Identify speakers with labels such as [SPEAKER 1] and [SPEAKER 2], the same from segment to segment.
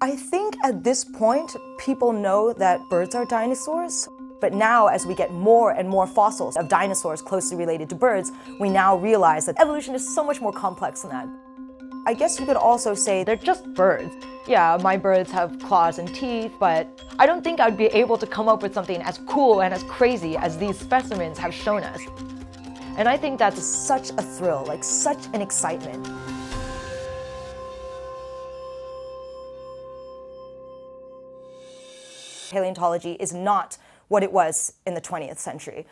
[SPEAKER 1] I think at this point, people know that birds are dinosaurs. But now, as we get more and more fossils of dinosaurs closely related to birds, we now realize that evolution is so much more complex than that. I guess you could also say they're just birds. Yeah, my birds have claws and teeth, but I don't think I'd be able to come up with something as cool and as crazy as these specimens have shown us. And I think that's such a thrill, like such an excitement. Paleontology is not what it was in the 20th century.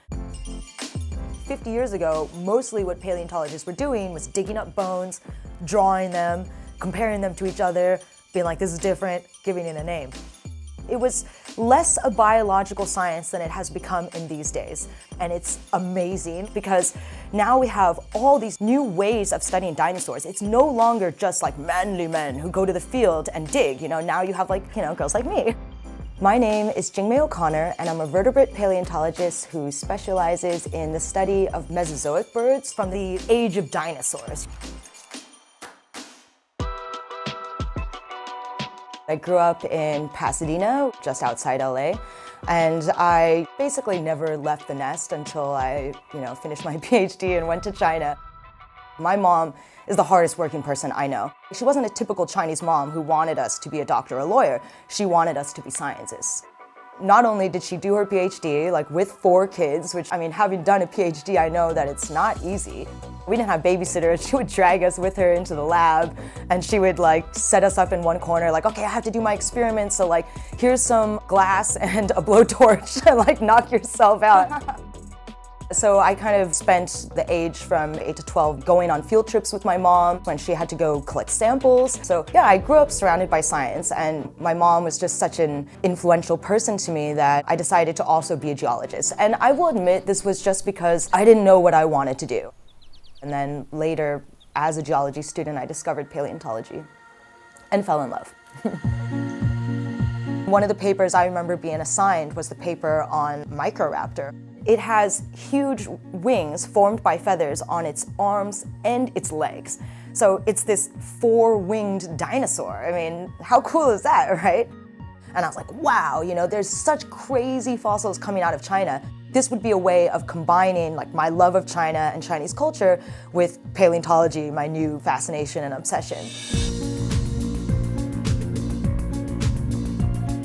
[SPEAKER 1] 50 years ago, mostly what paleontologists were doing was digging up bones, drawing them, comparing them to each other, being like, this is different, giving it a name. It was less a biological science than it has become in these days. And it's amazing because now we have all these new ways of studying dinosaurs. It's no longer just like manly men who go to the field and dig. You know, now you have like, you know, girls like me. My name is Jingmai O'Connor, and I'm a vertebrate paleontologist who specializes in the study of Mesozoic birds from the age of dinosaurs. I grew up in Pasadena, just outside LA, and I basically never left the nest until I, you know, finished my PhD and went to China. My mom is the hardest working person I know. She wasn't a typical Chinese mom who wanted us to be a doctor or a lawyer. She wanted us to be scientists. Not only did she do her PhD, like with four kids, which I mean, having done a PhD, I know that it's not easy. We didn't have babysitters. She would drag us with her into the lab and she would like set us up in one corner, like, okay, I have to do my experiment. So like, here's some glass and a blowtorch and like knock yourself out. So I kind of spent the age from 8 to 12 going on field trips with my mom when she had to go collect samples. So yeah, I grew up surrounded by science and my mom was just such an influential person to me that I decided to also be a geologist. And I will admit this was just because I didn't know what I wanted to do. And then later, as a geology student, I discovered paleontology and fell in love. One of the papers I remember being assigned was the paper on Microraptor. It has huge wings formed by feathers on its arms and its legs. So it's this four winged dinosaur. I mean, how cool is that, right? And I was like, wow, you know, there's such crazy fossils coming out of China. This would be a way of combining like my love of China and Chinese culture with paleontology, my new fascination and obsession.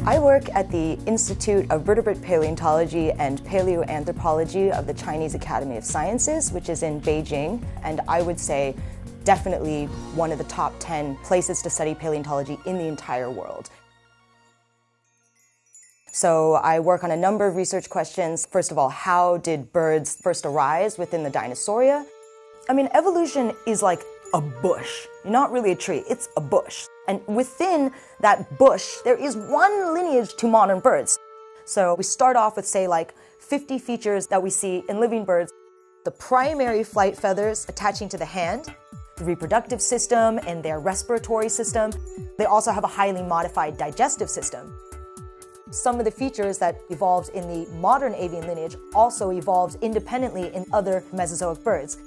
[SPEAKER 1] I work at the Institute of Vertebrate Paleontology and Paleoanthropology of the Chinese Academy of Sciences, which is in Beijing, and I would say definitely one of the top 10 places to study paleontology in the entire world. So I work on a number of research questions. First of all, how did birds first arise within the Dinosauria? I mean, evolution is like a bush, not really a tree, it's a bush. And within that bush, there is one lineage to modern birds. So we start off with, say, like 50 features that we see in living birds. The primary flight feathers attaching to the hand, the reproductive system and their respiratory system. They also have a highly modified digestive system. Some of the features that evolved in the modern avian lineage also evolved independently in other Mesozoic birds.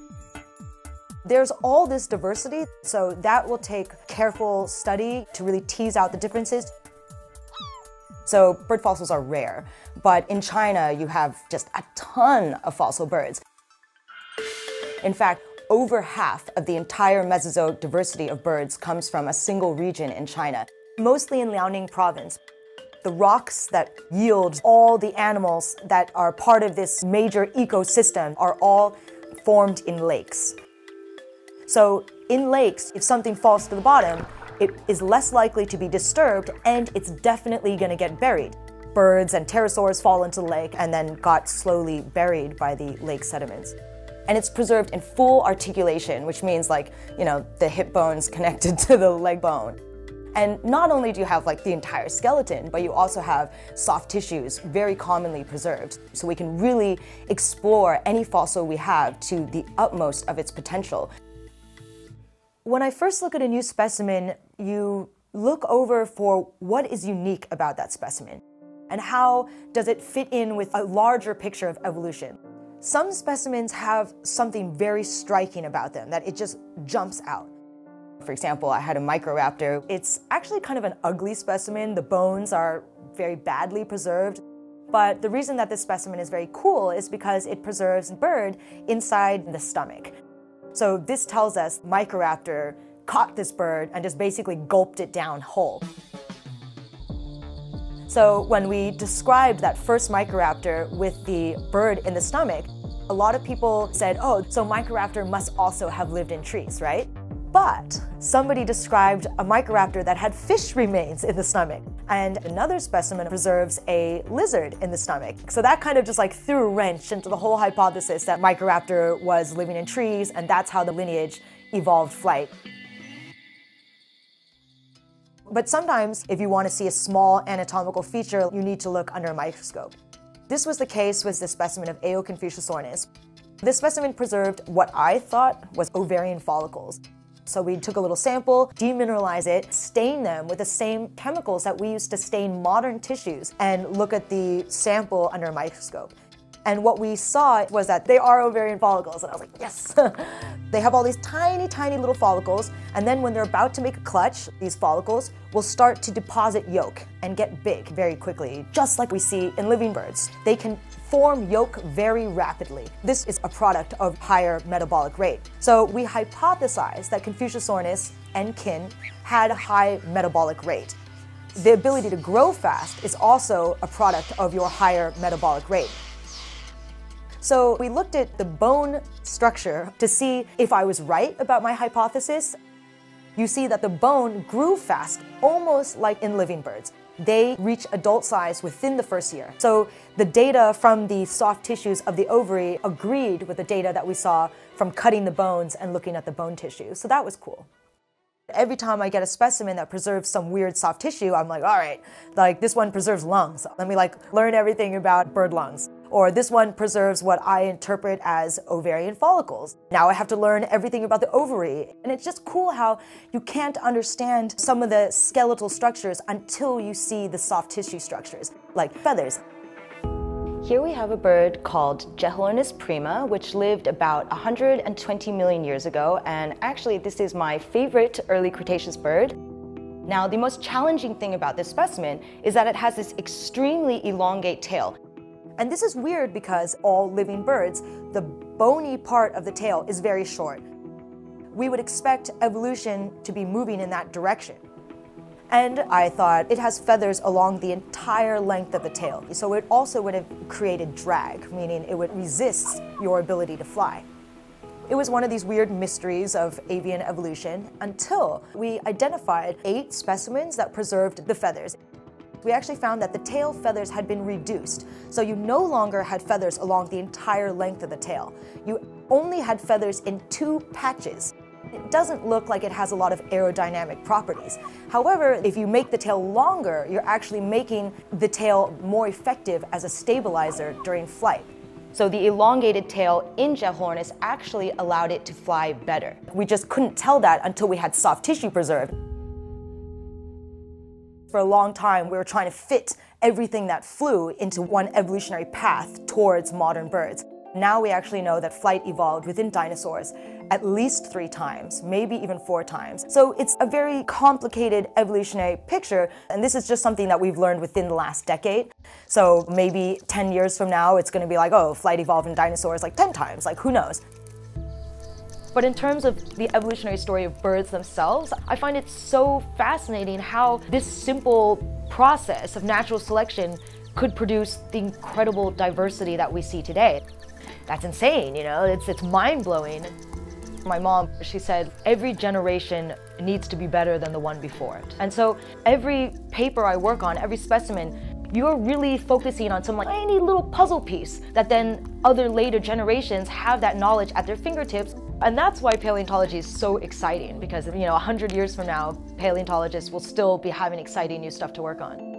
[SPEAKER 1] There's all this diversity, so that will take careful study to really tease out the differences. So bird fossils are rare, but in China you have just a ton of fossil birds. In fact, over half of the entire Mesozoic diversity of birds comes from a single region in China, mostly in Liaoning province. The rocks that yield all the animals that are part of this major ecosystem are all formed in lakes. So in lakes, if something falls to the bottom, it is less likely to be disturbed and it's definitely going to get buried. Birds and pterosaurs fall into the lake and then got slowly buried by the lake sediments. And it's preserved in full articulation, which means like, you know, the hip bone's connected to the leg bone. And not only do you have like the entire skeleton, but you also have soft tissues very commonly preserved. So we can really explore any fossil we have to the utmost of its potential. When I first look at a new specimen, you look over for what is unique about that specimen and how does it fit in with a larger picture of evolution. Some specimens have something very striking about them that it just jumps out. For example, I had a Microraptor. It's actually kind of an ugly specimen. The bones are very badly preserved. But the reason that this specimen is very cool is because it preserves bird inside the stomach. So this tells us Microraptor caught this bird and just basically gulped it down whole. So when we described that first Microraptor with the bird in the stomach, a lot of people said, oh, so Microraptor must also have lived in trees, right? But somebody described a Microraptor that had fish remains in the stomach, and another specimen preserves a lizard in the stomach. So that kind of just like threw a wrench into the whole hypothesis that Microraptor was living in trees, and that's how the lineage evolved flight. But sometimes, if you want to see a small anatomical feature, you need to look under a microscope. This was the case with the specimen of Eoconfuciusornis. This specimen preserved what I thought was ovarian follicles. So we took a little sample, demineralize it, stain them with the same chemicals that we use to stain modern tissues, and look at the sample under a microscope. And what we saw was that they are ovarian follicles. And I was like, yes. they have all these tiny, tiny little follicles. And then when they're about to make a clutch, these follicles will start to deposit yolk and get big very quickly, just like we see in living birds. They can form yolk very rapidly. This is a product of higher metabolic rate. So we hypothesized that Confuciusornis and kin had a high metabolic rate. The ability to grow fast is also a product of your higher metabolic rate. So we looked at the bone structure to see if I was right about my hypothesis. You see that the bone grew fast, almost like in living birds. They reach adult size within the first year. So the data from the soft tissues of the ovary agreed with the data that we saw from cutting the bones and looking at the bone tissue. So that was cool. Every time I get a specimen that preserves some weird soft tissue, I'm like, all right, like this one preserves lungs. Let me like learn everything about bird lungs. Or this one preserves what I interpret as ovarian follicles. Now I have to learn everything about the ovary. And it's just cool how you can't understand some of the skeletal structures until you see the soft tissue structures, like feathers. Here we have a bird called Jeholornis prima, which lived about 120 million years ago, and actually this is my favorite early Cretaceous bird. Now, the most challenging thing about this specimen is that it has this extremely elongate tail. And this is weird because all living birds, the bony part of the tail is very short. We would expect evolution to be moving in that direction. And I thought it has feathers along the entire length of the tail, so it also would have created drag, meaning it would resist your ability to fly. It was one of these weird mysteries of avian evolution until we identified eight specimens that preserved the feathers we actually found that the tail feathers had been reduced. So you no longer had feathers along the entire length of the tail. You only had feathers in two patches. It doesn't look like it has a lot of aerodynamic properties. However, if you make the tail longer, you're actually making the tail more effective as a stabilizer during flight. So the elongated tail in Jeholornis actually allowed it to fly better. We just couldn't tell that until we had soft tissue preserved for a long time, we were trying to fit everything that flew into one evolutionary path towards modern birds. Now we actually know that flight evolved within dinosaurs at least three times, maybe even four times. So it's a very complicated evolutionary picture, and this is just something that we've learned within the last decade. So maybe 10 years from now, it's gonna be like, oh, flight evolved in dinosaurs like 10 times, like who knows? But in terms of the evolutionary story of birds themselves, I find it so fascinating how this simple process of natural selection could produce the incredible diversity that we see today. That's insane, you know, it's, it's mind blowing. My mom, she said, every generation needs to be better than the one before it. And so every paper I work on, every specimen, you're really focusing on some like tiny little puzzle piece that then other later generations have that knowledge at their fingertips and that's why paleontology is so exciting because, you know, 100 years from now, paleontologists will still be having exciting new stuff to work on.